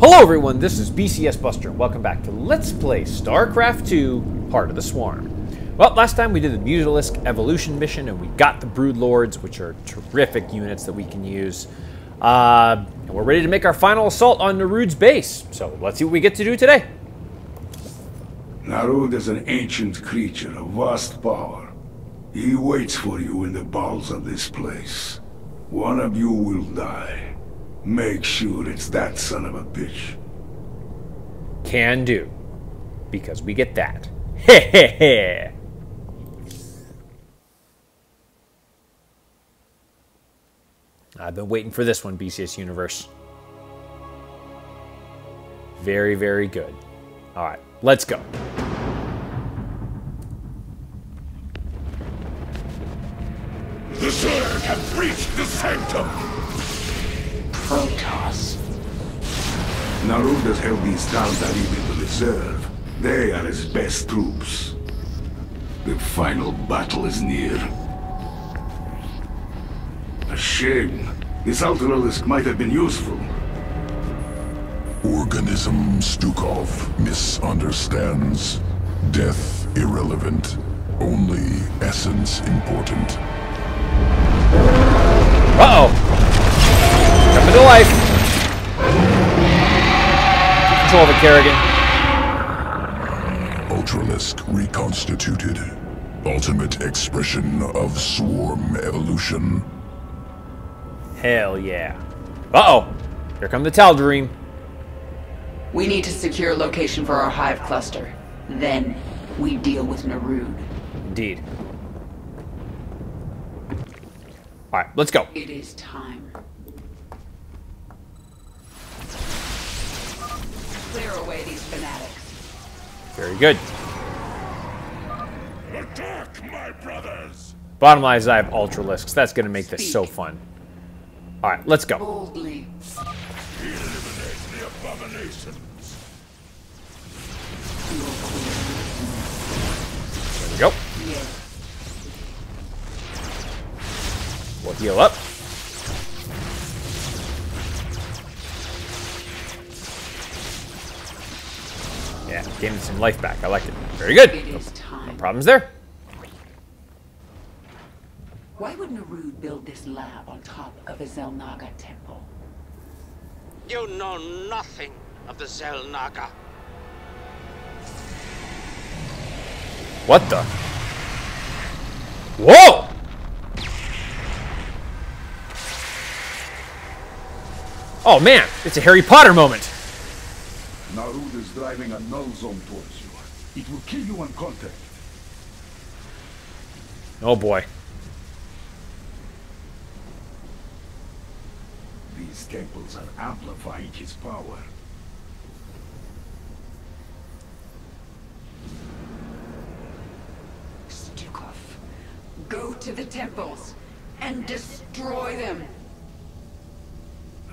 Hello everyone, this is BCS Buster, and welcome back to Let's Play StarCraft 2, Heart of the Swarm. Well, last time we did the Mutalisk Evolution mission, and we got the Brood Lords, which are terrific units that we can use. Uh, and we're ready to make our final assault on Narud's base, so let's see what we get to do today. Narud is an ancient creature of vast power. He waits for you in the bowels of this place. One of you will die. Make sure it's that son of a bitch. Can do. Because we get that. Hehehe. I've been waiting for this one, BCS Universe. Very, very good. All right, let's go. The Zerg have breached the sanctum! Protoss. Narud has held these towns out even to reserve. They are his best troops. The final battle is near. A shame. This Ultralisk might have been useful. Organism Stukov misunderstands. Death irrelevant. Only essence important. Uh-oh. Coming to life. Control of it, Kerrigan. Ultralisk reconstituted. Ultimate expression of swarm evolution. Hell yeah. Uh-oh. Here come the Tal'Darim. We need to secure a location for our hive cluster. Then, we deal with Narud. Indeed. All right, let's go. It is time. Clear away these fanatics. Very good. Attack, my brothers! Bottom line is I have ultra Ultralisks. That's going to make this so fun. All right, let's go. Boldly. Eliminate the abominations! There we go. Yes. We'll heal up. Yeah, gaining some life back. I like it. Very good. It is time. Problems there. Why would Narud build this lab on top of a Xel'Naga temple? You know nothing of the Xel'Naga. What the? Whoa! Oh man, it's a Harry Potter moment. Narud is driving a null zone towards you. It will kill you on contact. Oh boy. These temples are amplifying his power. Stukov, go to the temples and destroy them.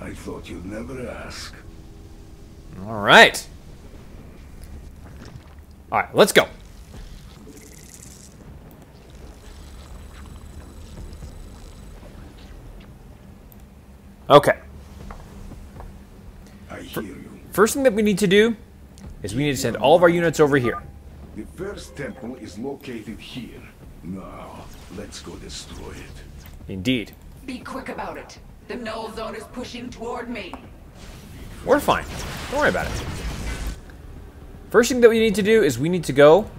I thought you'd never ask. All right. All right, let's go. Okay. I hear you. First thing that we need to do is we need to send all of our units over here. The first temple is located here. Now, let's go destroy it. Indeed. Be quick about it. The null zone is pushing toward me. We're fine. Don't worry about it. First thing that we need to do is we need to go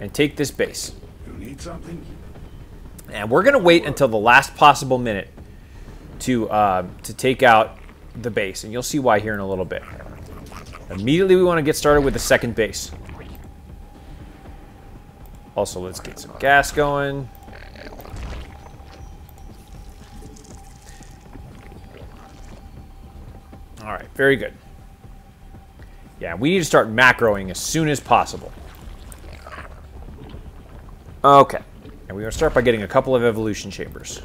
and take this base. You need something? And we're going to wait until the last possible minute to, uh, to take out the base. And you'll see why here in a little bit. Immediately we want to get started with the second base. Also, let's get some gas going. All right, very good. Yeah, we need to start macroing as soon as possible. Okay. And we're going to start by getting a couple of evolution chambers.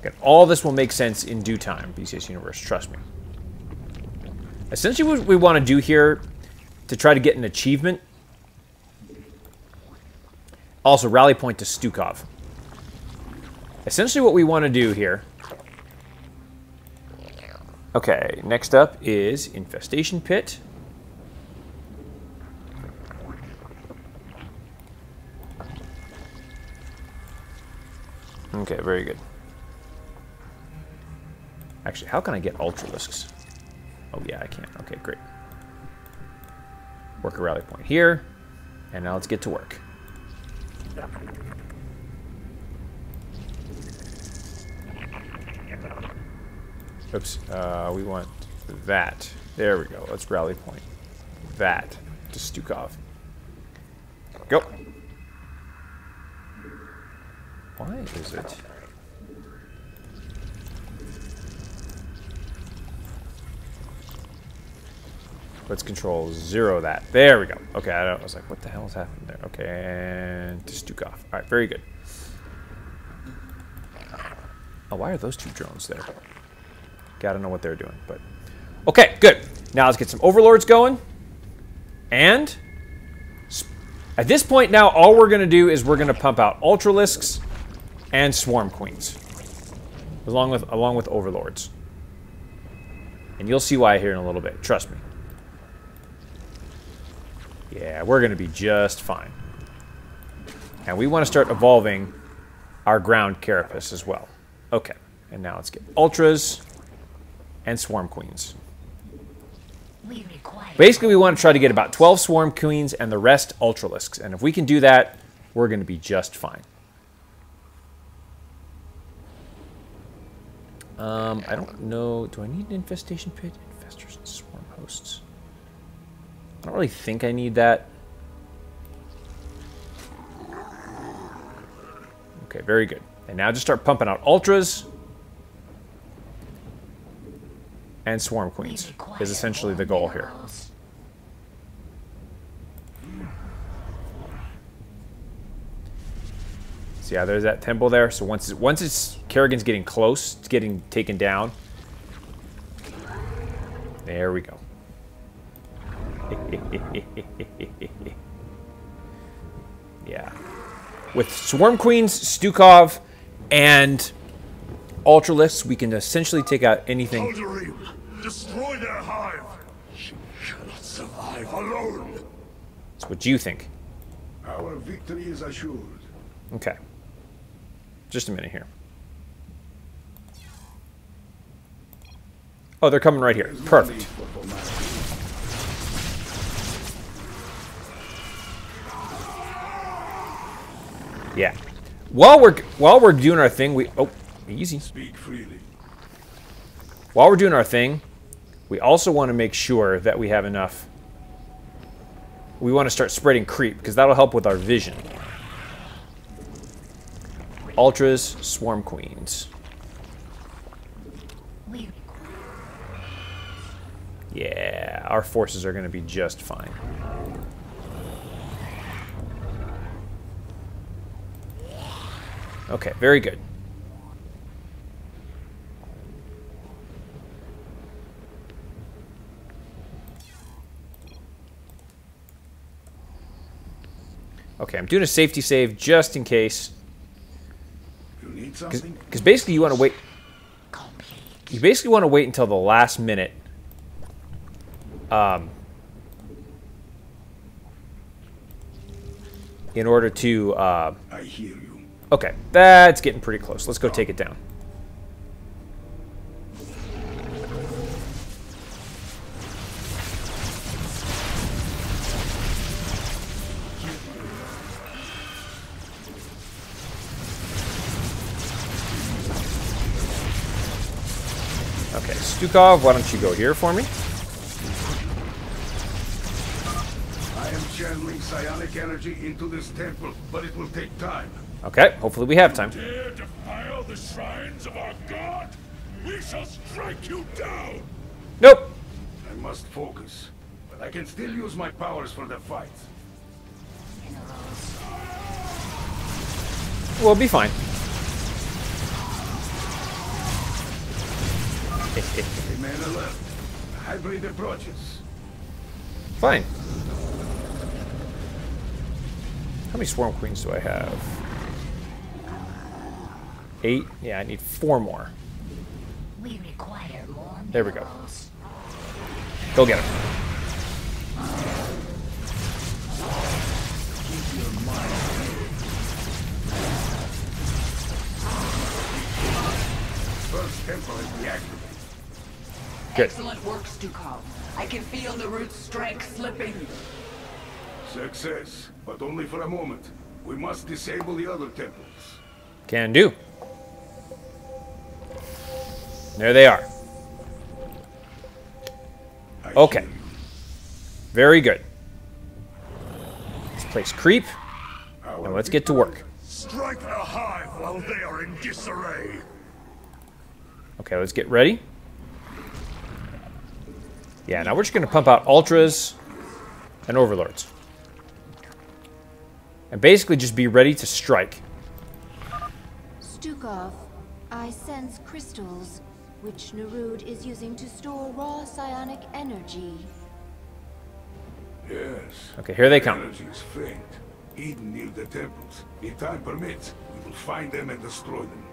Again, all this will make sense in due time, BCS Universe, trust me. Essentially what we want to do here to try to get an achievement. Also, rally point to Stukov. Essentially what we want to do here Okay, next up is Infestation Pit. Okay, very good. Actually, how can I get Ultralisks? Oh, yeah, I can. Okay, great. Work a rally point here. And now let's get to work. Oops. Uh, we want that. There we go. Let's rally point. That to Stukov. Go. Why is it? Let's control zero that. There we go. Okay, I, I was like, what the hell is happening there? Okay, and to Stukov. All right, very good. Oh, why are those two drones there? Gotta know what they're doing, but... Okay, good. Now let's get some overlords going. And... At this point now, all we're going to do is we're going to pump out Ultralisks and Swarm Queens. Along with, along with overlords. And you'll see why here in a little bit. Trust me. Yeah, we're going to be just fine. And we want to start evolving our ground carapace as well. Okay, and now let's get ultras and swarm queens. We Basically, we want to try to get about 12 swarm queens and the rest ultralisks. And if we can do that, we're going to be just fine. Um, I don't know. Do I need an infestation pit? Infestors and swarm hosts. I don't really think I need that. Okay, very good. And now just start pumping out ultras and swarm queens is essentially the goal here. So yeah, there's that temple there. So once it, once it's Kerrigan's getting close it's getting taken down. There we go. yeah. With Swarm Queens, Stukov, and Ultralisks, we can essentially take out anything. Destroy their hive. She cannot survive alone. That's what you think. Our victory is assured. Okay. Just a minute here. Oh, they're coming right here. Perfect. need for formality. Yeah. While we're while we're doing our thing, we oh easy. Speak freely. While we're doing our thing, we also want to make sure that we have enough. We want to start spreading creep because that'll help with our vision. Ultras, swarm queens. Yeah, our forces are going to be just fine. Okay, very good. Okay, I'm doing a safety save just in case. You need something? Because basically you want to wait... You basically want to wait until the last minute. Um, in order to. Uh, I hear you. okay, that's getting pretty close. Let's go take it down. Stukov, why don't you go here for me? I am channeling psionic energy into this temple, but it will take time. Okay, hopefully we have time. Dare defile the shrines of our god? We shall strike you down. Nope. I must focus, but I can still use my powers for the fight. We'll be fine. Remain alert. Hybrid approaches. Fine. How many swarm queens do I have? Eight? Yeah, I need four more. We require more There we go. Go get him. First temple is deactivated. Good. Excellent work, Stukov. I can feel Narud's strength slipping. Success, but only for a moment. We must disable the other temples. Can do. There they are. I Okay. Very good. Let's place creep. Our Now let's get to work. Strike the hive while they are in disarray. Okay, let's get ready. Yeah, now we're just going to pump out ultras and overlords. And basically just be ready to strike. Stukov, I sense crystals, which Narud is using to store raw psionic energy. Yes. Okay, here they come. Energy is faint. Hidden near the temples. If time permits, we will find them and destroy them.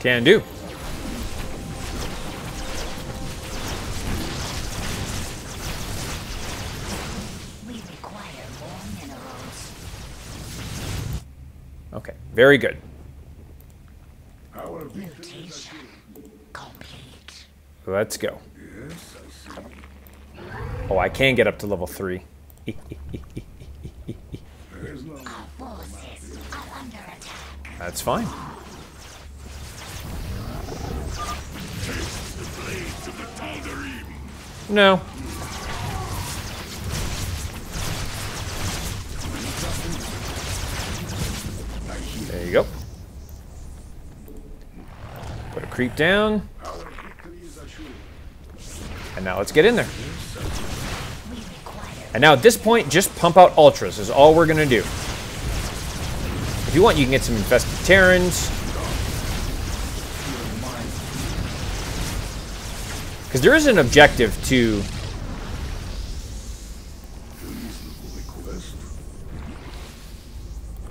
Can do. Very good. Let's go. Oh, I can get up to level 3. That's fine. no There you go. Put a creep down. And now let's get in there. And now at this point, just pump out ultras is all we're gonna do. If you want, you can get some infested Terrans. Because there is an objective to Request.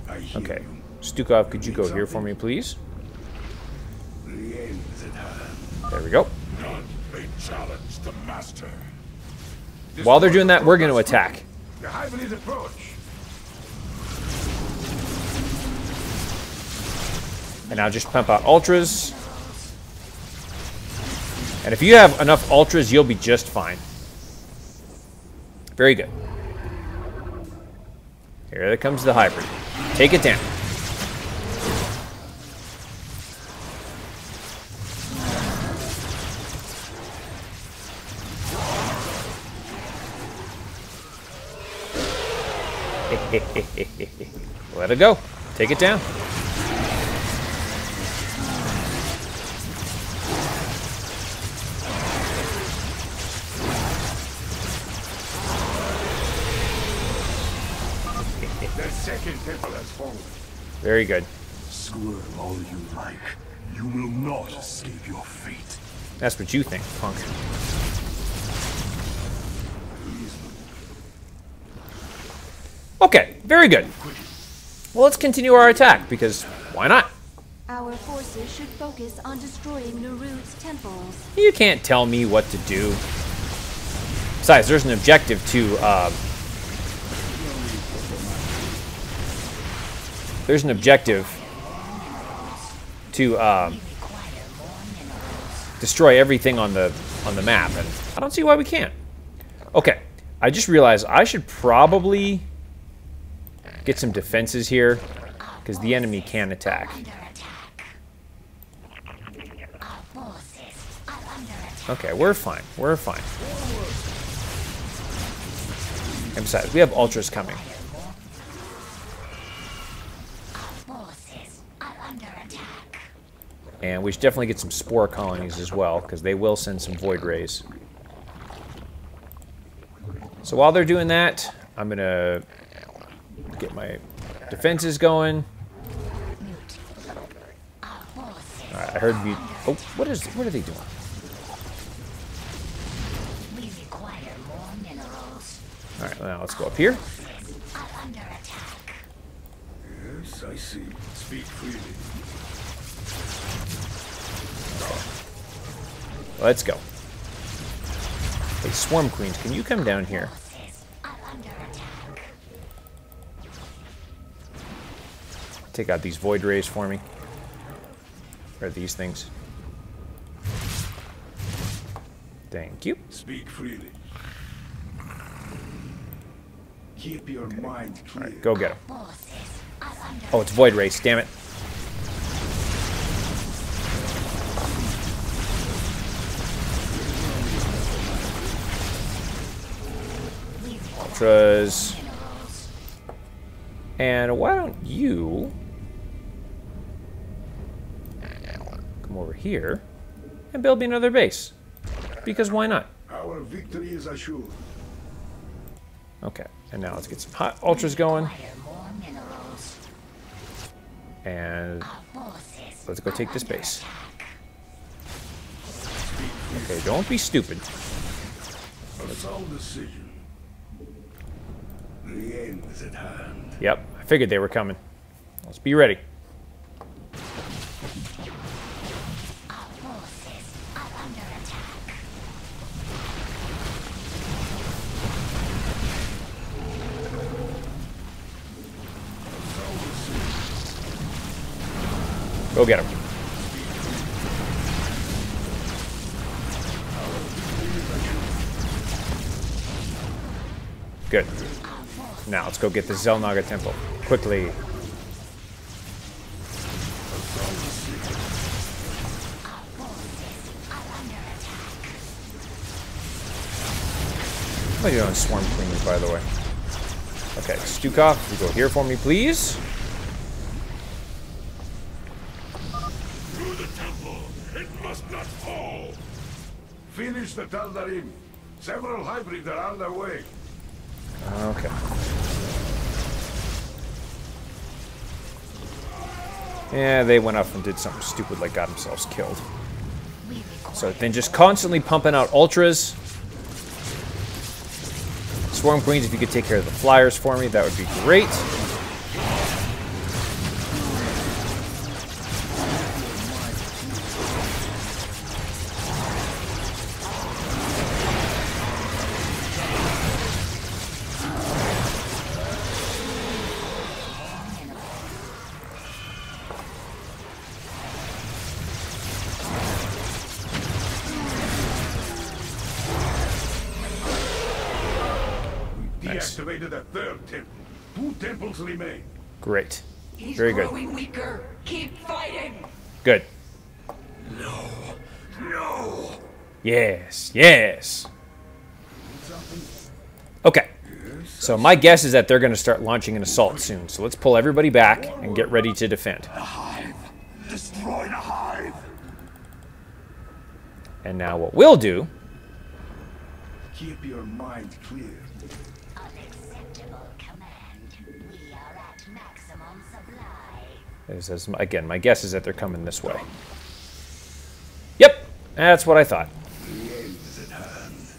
I hear Okay. you. Stukov, could you go here for me, please? There we go. While they're doing that, we're going to attack. And now just pump out ultras. And if you have enough ultras, you'll be just fine. Very good. Here it comes the hybrid. Take it down. Let it go. Take it down. The second temple has fallen. Very good. Squirm all you like. You will not escape your fate. That's what you think, punk. Okay, very good. Well, let's continue our attack, because why not? Our forces should focus on destroying Narud's temples. You can't tell me what to do. Besides, there's an objective to, um... There's an objective to, um... Destroy everything on the on the map, and I don't see why we can't. Okay, I just realized I should probably get some defenses here, because the enemy can attack. Okay, we're fine. We're fine. And besides, we have ultras coming. And we should definitely get some spore colonies as well, because they will send some void rays. So while they're doing that, I'm going to get my defenses going. Our. Alright, I heard you... Oh, what is... What are they doing? We require more minerals. Alright, now let's go up here. Forces are under attack. Yes, I see. Speak freely. Let's go. Hey, Swarm Queens, can you come down here? Take out these Void Rays for me. Or these things. Thank you. Speak freely. Keep your mind clear. Go get him. Forces are under Oh, it's Void Rays, damn it. Ultras. And why don't you over here and build me another base? Because why not? Our victory is assured. Okay, and now let's get some hot ultras going. Acquire more minerals. And let's go take this base. Okay, don't be stupid. A sound decision. The end is at hand. Yep, I figured they were coming. Let's be ready. Go get him. Good. Now let's go get the Xel'Naga Temple. Quickly. Oh, what are you doing, Swarm Queens, by the way? Okay, Stukov, you go here for me, please. Through the temple! It must not fall! Finish the Tal'Darim. Several hybrids are on their way. Okay. Yeah, they went off and did something stupid like got themselves killed. So then just constantly pumping out ultras. Swarm Queens, if you could take care of the flyers for me, that would be great. Nice. Deactivated a third temple. Two temples remain. Great. He's Very good. weaker. Keep fighting. Good. No! No. Yes, yes. Okay. So my guess is that they're going to start launching an assault soon. So let's pull everybody back and get ready to defend. The hive. Destroy the hive! And now what we'll do Keep your mind clear. Is, as, again, my guess is that they're coming this way. Yep, that's what I thought.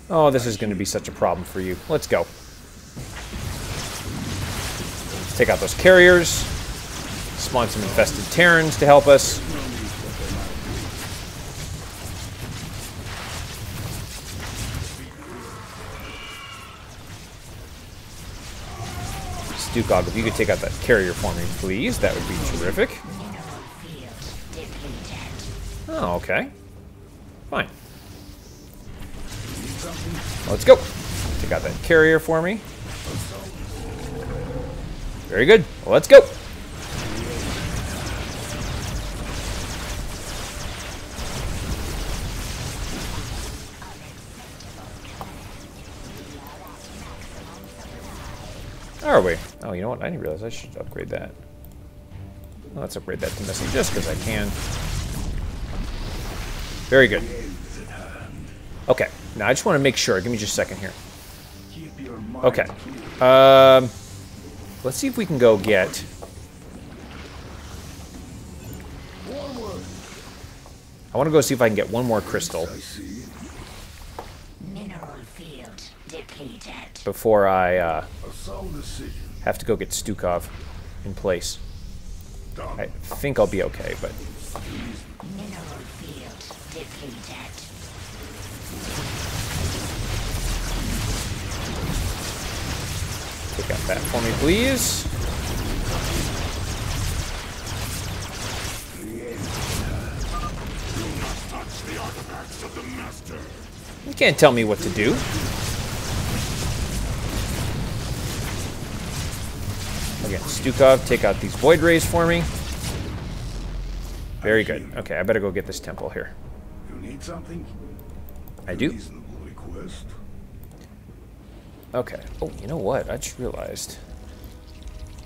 Oh, this is going to be such a problem for you. Let's go. Let's take out those carriers. Spawn some infested Terrans to help us. Stukov, if you could take out that carrier for me, please, that would be terrific. Oh, okay. Fine. Let's go. Take out that carrier for me. Very good. Let's go. Oh, you know what? I didn't realize I should upgrade that. Well, let's upgrade that to missing just because I can. Very good. Okay, now I just want to make sure. Give me just a second here. Keep your mind Okay. Um, let's see if we can go get. I want to go see if I can get one more crystal Mineral field depleted. before I uh, A sound decision have to go get Stukov in place. I think I'll be okay, but... Pick up that for me, please. You can't tell me what to do. Again, Stukov, take out these Void Rays for me. Very good. Okay, I better go get this temple here. You need something? I do. Okay. Oh, you know what? I just realized.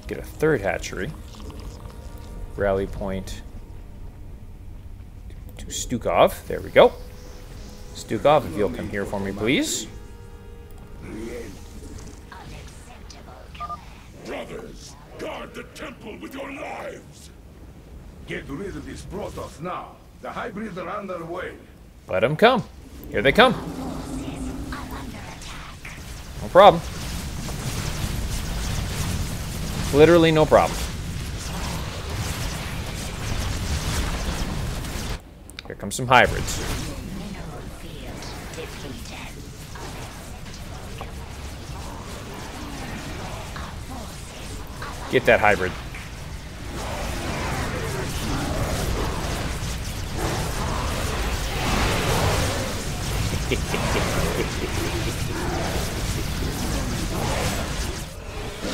Get a third hatchery. Rally point to Stukov. There we go. Stukov, if you'll come here for me, please. Brothers, guard the temple with your lives. Get rid of these Protoss now. The hybrids are underway. Let them come. Here they come. No problem. Literally no problem. Here comes some hybrids. Get that hybrid.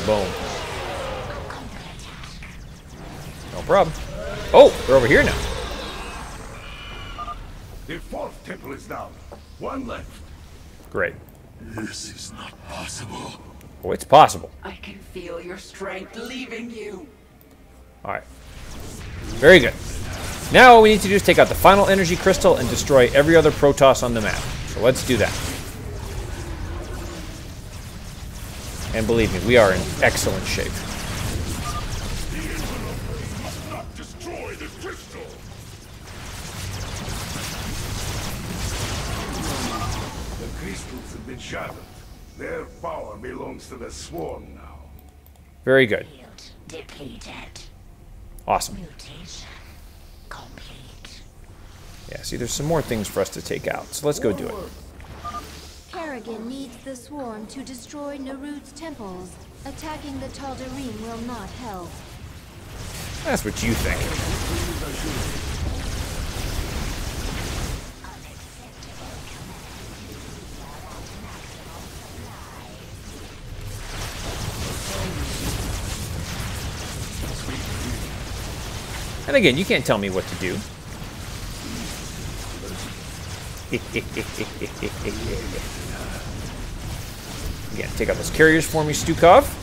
Boom. No problem. Oh, they're over here now. The fourth temple is down. One left. Great. This is not possible. Oh, it's possible. I can feel your strength leaving you. Alright. Very good. Now all we need to do is take out the final energy crystal and destroy every other Protoss on the map. So let's do that. And believe me, we are in excellent shape. Very good. Awesome. Yeah, see, there's some more things for us to take out. So let's go do it. Kerrigan needs the swarm to destroy Narud's temples. Attacking the Tal'Darim will not help. That's what you think. And again, you can't tell me what to do. Again, take out those carriers for me, Stukov.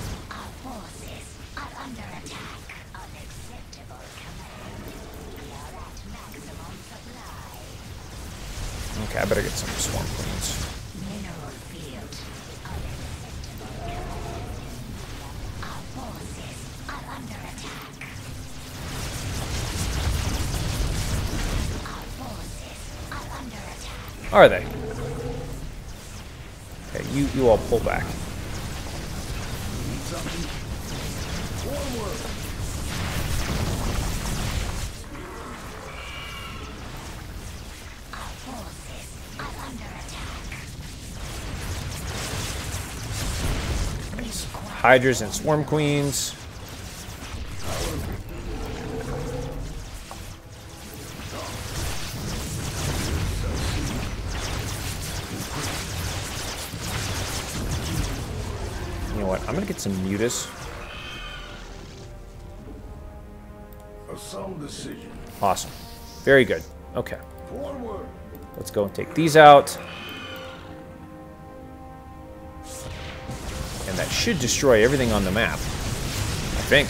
Are they? Okay, you, you all pull back. Hydras and swarm queens. Get some mutas. A sound decision. Awesome. Very good. Okay. Forward! Let's go and take these out. And that should destroy everything on the map. I think.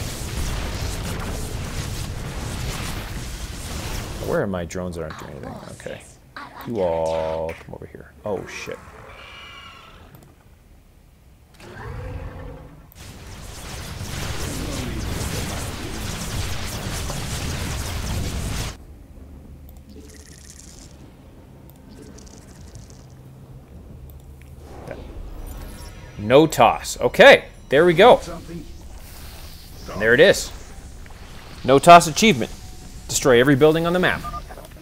Where are my drones that aren't doing anything? Okay. You all come over here. Oh, shit. No toss. Okay, there we go. And there it is. No toss achievement. Destroy every building on the map.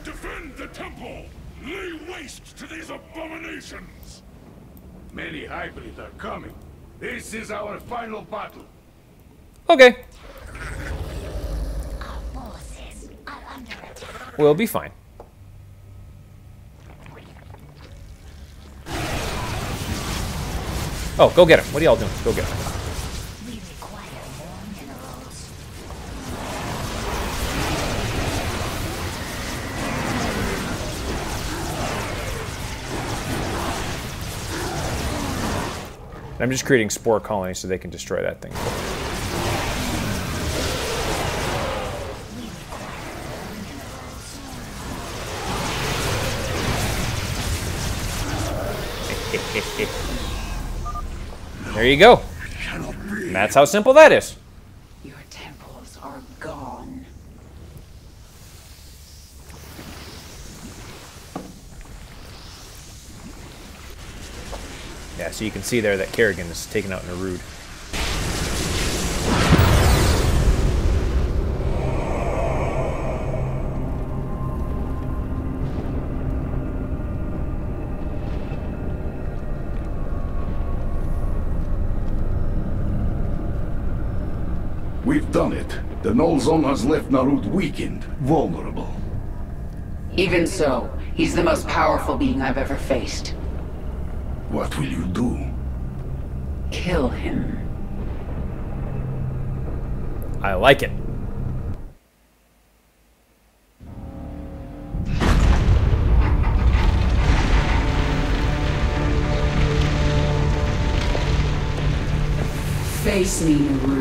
Defend the temple. Lay waste to these abominations. Many hybrids are coming. This is our final battle. Okay, Our forces are under attack. we'll be fine. Oh, go get him. What are y'all doing? Go get him. I'm just creating spore colonies so they can destroy that thing. there you go. That's how simple that is. Your temples are gone. Yeah, so you can see there that Kerrigan is taking out in We've The null zone has left Narud weakened, vulnerable. Even so, he's the most powerful being I've ever faced. What will you do? Kill him. I like it. Face me, Rude.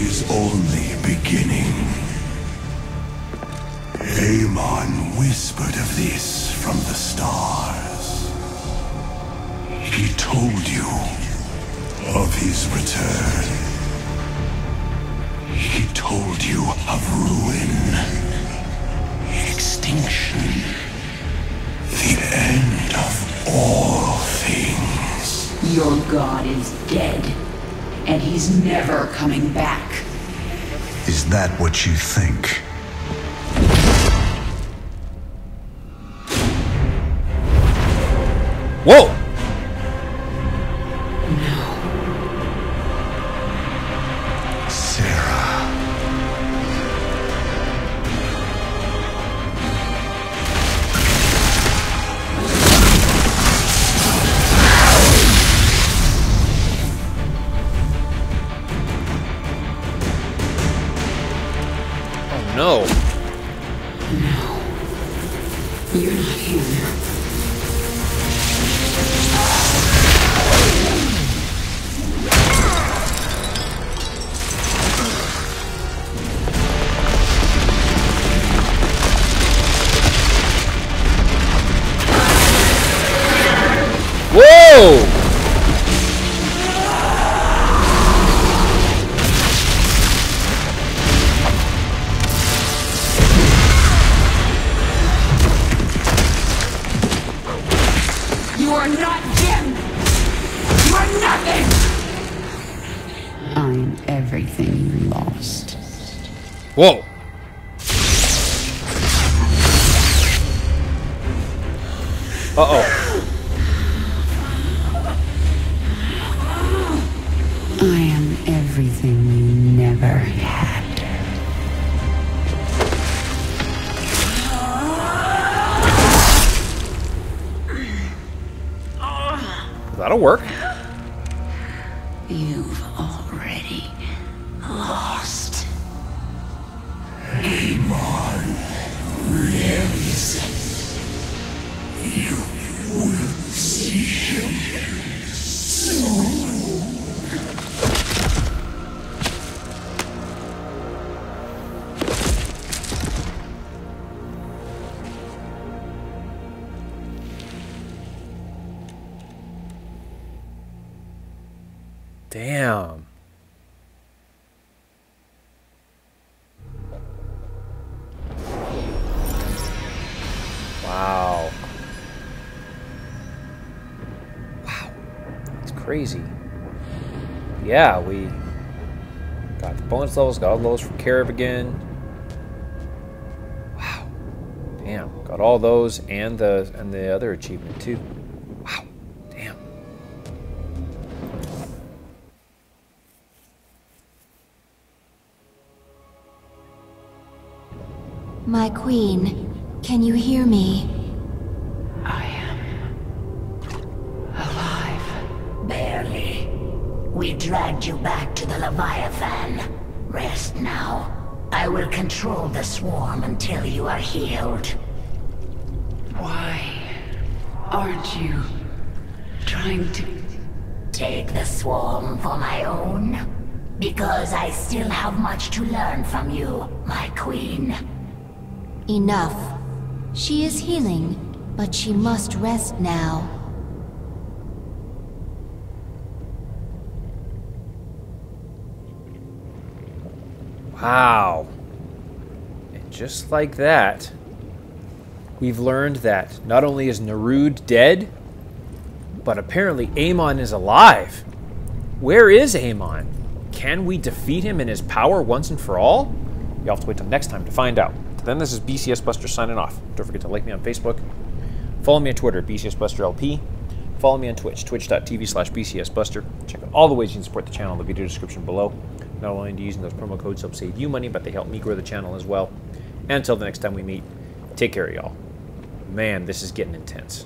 Is only Is that what you think? Whoa! Everything you lost. Whoa. Damn. Wow. Wow. That's crazy. Yeah, we got the bonus levels, got all those from Carib again. Wow. Damn, got all those and the and the other achievement too. My queen, can you hear me? I am alive. Barely. We dragged you back to the Leviathan. Rest now. I will control the swarm until you are healed. Why aren't you trying to... Take the swarm for my own? Because I still have much to learn from you, my queen. Enough. She is healing, but she must rest now. Wow. And just like that, we've learned that not only is Narud dead, but apparently Amon is alive. Where is Amon? Can we defeat him in his power once and for all? You'll have to wait till next time to find out. Then this is BCS Buster signing off. Don't forget to like me on Facebook. Follow me on Twitter, BCS Buster LP. Follow me on Twitch, twitch.tv slash BCS Buster. Check out all the ways you can support the channel in the video description below. Not only do using those promo codes help save you money, but they help me grow the channel as well. And until the next time we meet, take care, of y'all. Man, this is getting intense.